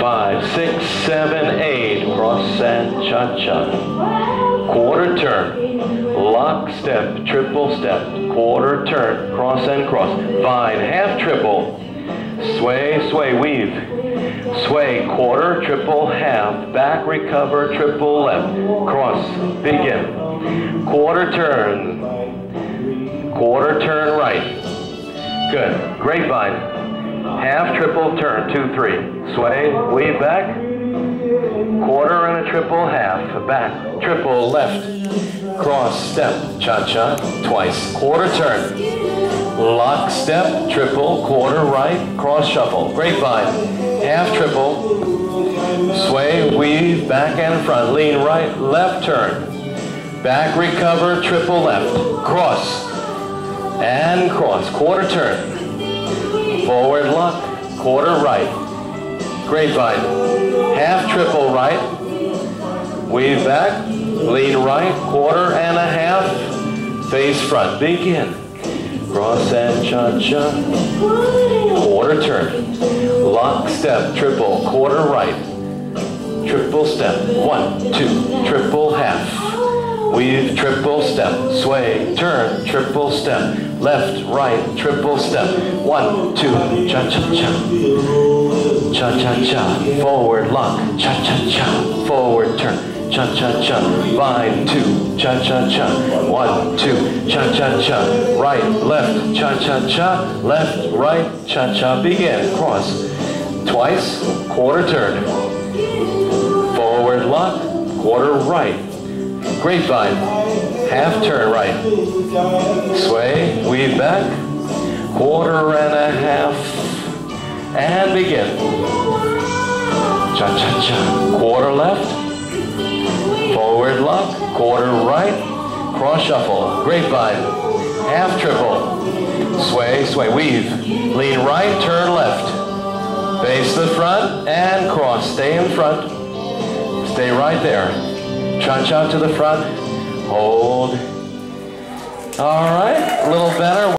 Five, six, seven, eight. Cross and cha-cha. Quarter turn. Lock step, triple step. Quarter turn. Cross and cross. Vine, half triple. Sway, sway, weave. Sway, quarter, triple, half. Back, recover, triple, left. Cross, begin. Quarter turn. Quarter turn right. Good. Grapevine. Half, triple, turn, two, three. Sway, weave back. Quarter and a triple, half. Back, triple, left. Cross, step, cha-cha, twice. Quarter turn. Lock, step, triple, quarter, right. Cross, shuffle. Grapevine. Half, triple. Sway, weave, back and front. Lean right, left turn. Back, recover, triple left. Cross and cross. Quarter turn. Forward lock, quarter right. Grapevine. Half triple right. Weave back, lean right, quarter and a half. Face front. Begin. Cross and cha-cha. Quarter turn. Lock step, triple, quarter right. Triple step. One, two, triple half. Weave, triple step, sway, turn, triple step, left, right, triple step, one, two, cha-cha-cha, cha-cha-cha, forward lock, cha-cha-cha, forward turn, cha-cha-cha, vine, two, cha-cha-cha, one, two, cha-cha-cha, right, left, cha-cha-cha, left, right, cha-cha, begin, cross, twice, quarter turn, forward lock, quarter right, Grapevine. Half turn right. Sway, weave back. Quarter and a half. And begin. Cha-cha-cha. Quarter left. Forward lock. Quarter right. Cross shuffle. Grapevine. Half triple. Sway, sway, weave. Lean right, turn left. Face the front and cross. Stay in front. Stay right there. Out to the front. Hold. All right, a little better.